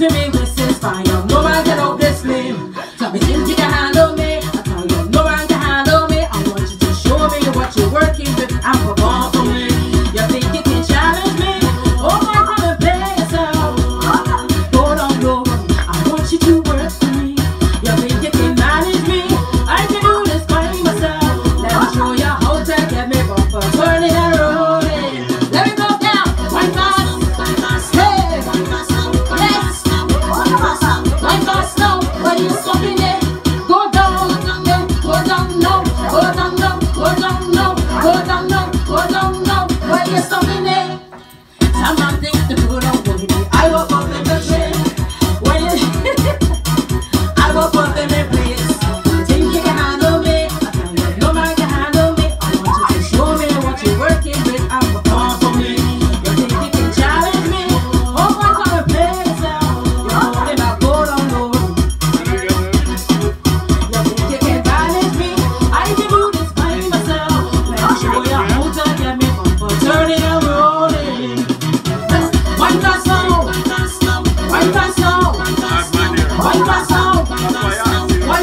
to me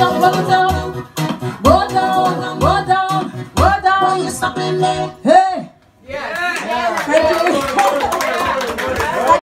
down, roll down, go down, go down, go down. You're stopping me. Hey. Yeah. yeah. yeah. Thank you.